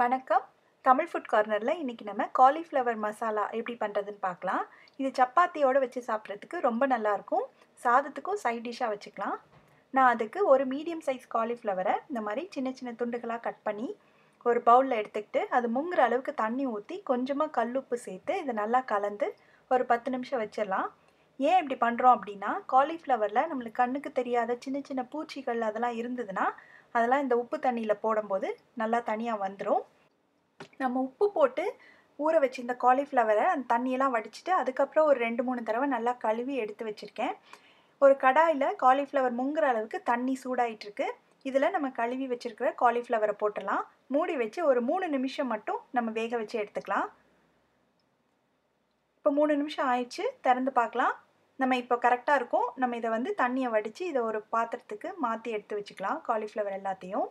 வணக்கம். தமிழ் ஃபுட் கார்னரில் இன்றைக்கி நம்ம காலிஃப்ளவர் மசாலா எப்படி பண்ணுறதுன்னு பார்க்கலாம். இது சப்பாத்தியோடு வச்சு சாப்பிட்றதுக்கு ரொம்ப நல்லாயிருக்கும் சாதத்துக்கும் சைட் டிஷ்ஷாக வச்சுக்கலாம். நான் அதுக்கு ஒரு மீடியம் சைஸ் காலிஃப்ளவரை இந்த மாதிரி சின்ன சின்ன துண்டுகளாக கட் பண்ணி ஒரு பவுலில் எடுத்துக்கிட்டு அது முங்குற அளவுக்கு தண்ணி ஊற்றி கொஞ்சமாக கல்லுப்பு சேர்த்து இதை நல்லா கலந்து ஒரு பத்து நிமிஷம் வச்சிடலாம். ஏன் இப்படி பண்ணுறோம் அப்படின்னா காலிஃப்ளவரில் நம்மளுக்கு கண்ணுக்கு தெரியாத சின்ன சின்ன பூச்சிகள் அதெல்லாம் இருந்ததுன்னா அதெல்லாம் இந்த உப்பு தண்ணியில் போடும்போது நல்லா தனியாக வந்துடும் நம்ம உப்பு போட்டு ஊற வச்சு இந்த காலிஃப்ளவரை அந்த தண்ணியெல்லாம் வடிச்சிட்டு அதுக்கப்புறம் ஒரு ரெண்டு மூணு தடவை நல்லா கழுவி எடுத்து வச்சுருக்கேன். ஒரு கடாயில் காலிஃப்ளவர் முங்குற அளவுக்கு தண்ணி சூடாயிட்டுருக்கு. இதில் நம்ம கழுவி வச்சுருக்கிற காலிஃப்ளவரை போட்டுடலாம். மூடி வச்சு ஒரு மூணு நிமிஷம் மட்டும் நம்ம வேக வச்சு எடுத்துக்கலாம். இப்போ மூணு நிமிஷம் ஆயிடுச்சு. திறந்து பார்க்கலாம். நம்ம இப்போ கரெக்டாக இருக்கும். நம்ம இதை வந்து தண்ணியை வடித்து இதை ஒரு பாத்திரத்துக்கு மாற்றி எடுத்து வச்சுக்கலாம். காலிஃப்ளவர் எல்லாத்தையும்.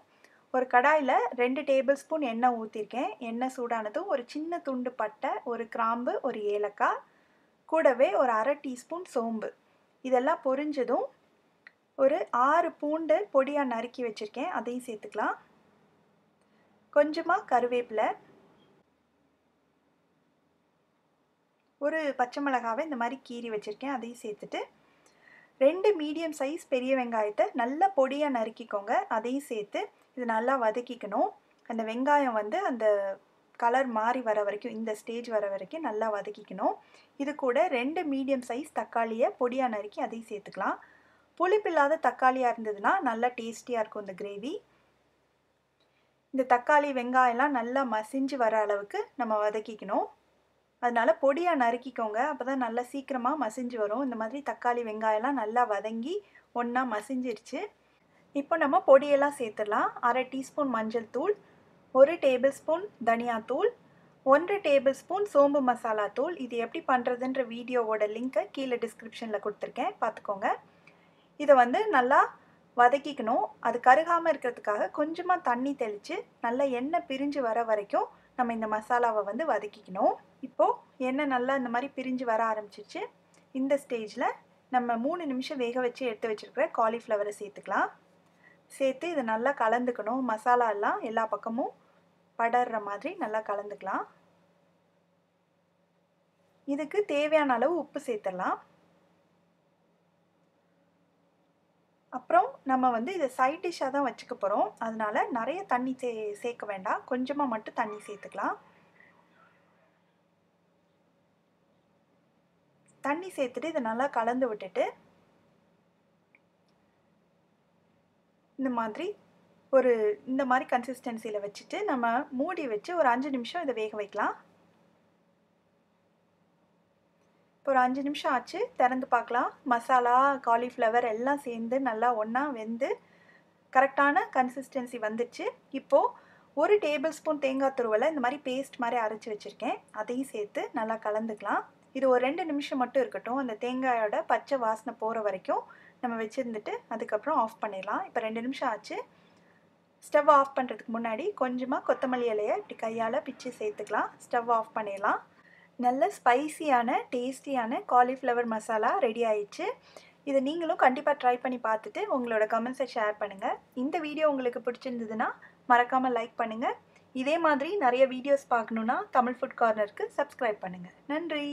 ஒரு கடாயில் ரெண்டு டேபிள் ஸ்பூன் எண்ணெய் ஊற்றிருக்கேன் எண்ணெய் சூடானதும் ஒரு சின்ன துண்டு பட்டை ஒரு கிராம்பு ஒரு ஏலக்காய் கூடவே ஒரு அரை டீஸ்பூன் சோம்பு. இதெல்லாம் பொரிஞ்சதும் ஒரு ஆறு பூண்டு பொடியாக நறுக்கி வச்சுருக்கேன். அதையும் சேர்த்துக்கலாம். கொஞ்சமாக கருவேப்பிலை ஒரு பச்சை மிளகாவை இந்த மாதிரி கீறி வச்சுருக்கேன். அதையும் சேர்த்துட்டு ரெண்டு மீடியம் சைஸ் பெரிய வெங்காயத்தை நல்லா பொடியாக நறுக்கிக்கோங்க. அதையும் சேர்த்து இது நல்லா வதக்கிக்கணும். அந்த வெங்காயம் வந்து அந்த கலர் மாறி வர வரைக்கும் இந்த ஸ்டேஜ் வர வரைக்கும் நல்லா வதக்கிக்கணும். இது கூட ரெண்டு மீடியம் சைஸ் தக்காளியை பொடியாக நறுக்கி அதையும் சேர்த்துக்கலாம். புளிப்பில்லாத தக்காளியாக இருந்ததுன்னா நல்லா டேஸ்டியாக இருக்கும் இந்த கிரேவி இந்த தக்காளி வெங்காயம்லாம் நல்லா மசிஞ்சு வர அளவுக்கு நம்ம வதக்கிக்கணும். அதனால் பொடியாக நறுக்கிக்கோங்க. அப்போ தான் நல்லா சீக்கிரமாக மசிஞ்சு வரும். இந்த மாதிரி தக்காளி வெங்காயம்லாம் நல்லா வதங்கி ஒன்றா மசிஞ்சிருச்சு. இப்போ நம்ம பொடியெல்லாம் சேர்த்துடலாம். அரை டீஸ்பூன் மஞ்சள் தூள் ஒரு டேபிள் ஸ்பூன் தனியாத்தூள் ஒன்றரை டேபிள் ஸ்பூன் சோம்பு மசாலா தூள். இது எப்படி பண்ணுறதுன்ற வீடியோவோட லிங்க்கை கீழே டிஸ்கிரிப்ஷனில் கொடுத்துருக்கேன். பார்த்துக்கோங்க. இதை வந்து நல்லா வதக்கிக்கணும். அது கருகாமல் இருக்கிறதுக்காக கொஞ்சமாக தண்ணி தெளித்து நல்லா எண்ணெய் பிரிஞ்சு வர வரைக்கும் நம்ம இந்த மசாலாவை வந்து வதக்கிக்கணும். இப்போது எண்ணெய் நல்லா இந்த மாதிரி பிரிஞ்சு வர ஆரம்பிச்சிருச்சு. இந்த ஸ்டேஜில் நம்ம மூணு நிமிஷம் வேக வச்சு எடுத்து வச்சுருக்கிற காலிஃப்ளவரை சேர்த்துக்கலாம். சேர்த்து இதை நல்லா கலந்துக்கணும். மசாலா எல்லாம் எல்லா பக்கமும் படர்ற மாதிரி நல்லா கலந்துக்கலாம். இதுக்கு தேவையான அளவு உப்பு சேர்த்துடலாம். அப்புறம் நம்ம வந்து இதை சைட் டிஷ்ஷாக தான் வச்சுக்க போகிறோம் அதனால நிறைய தண்ணி சே சேர்க்க வேண்டாம். கொஞ்சமாக மட்டும் தண்ணி சேர்த்துக்கலாம். தண்ணி சேர்த்துட்டு இதை நல்லா கலந்து விட்டுட்டு இந்த மாதிரி ஒரு இந்த மாதிரி கன்சிஸ்டன்சியில் வச்சுட்டு நம்ம மூடி வச்சு ஒரு அஞ்சு நிமிஷம் இதை வேக வைக்கலாம். இப்போ ஒரு அஞ்சு நிமிஷம் ஆச்சு திறந்து பார்க்கலாம். மசாலா காலிஃப்ளவர் எல்லாம் சேர்ந்து நல்லா ஒன்றா வெந்து கரெக்டான கன்சிஸ்டன்சி வந்துடுச்சு இப்போது ஒரு டேபிள் ஸ்பூன் தேங்காய் துருவலை இந்த மாதிரி பேஸ்ட் மாதிரி அரைச்சி வச்சுருக்கேன். அதையும் சேர்த்து நல்லா கலந்துக்கலாம். இது ஒரு ரெண்டு நிமிஷம் மட்டும் இருக்கட்டும். அந்த தேங்காயோட பச்சை வாசனை போகிற வரைக்கும் நம்ம வச்சுருந்துட்டு அதுக்கப்புறம் ஆஃப் பண்ணிடலாம். இப்போ ரெண்டு நிமிஷம் ஆச்சு. ஸ்டவ் ஆஃப் பண்ணுறதுக்கு முன்னாடி கொஞ்சமாக கொத்தமல்லி இலையை இப்படி கையால் பிச்சு சேர்த்துக்கலாம். ஸ்டவ் ஆஃப் பண்ணிடலாம். நல்ல ஸ்பைசியான டேஸ்டியான காலிஃப்ளவர் மசாலா ரெடி ஆயிடுச்சு. இதை நீங்களும் கண்டிப்பாக ட்ரை பண்ணி பார்த்துட்டு உங்களோட கமெண்ட்ஸை ஷேர் பண்ணுங்கள் இந்த வீடியோ உங்களுக்கு பிடிச்சிருந்ததுன்னா மறக்காமல் லைக் பண்ணுங்கள் இதே மாதிரி நிறைய வீடியோஸ் பார்க்கணுன்னா தமிழ் ஃபுட் கார்னருக்கு சப்ஸ்கிரைப் பண்ணுங்கள் நன்றி.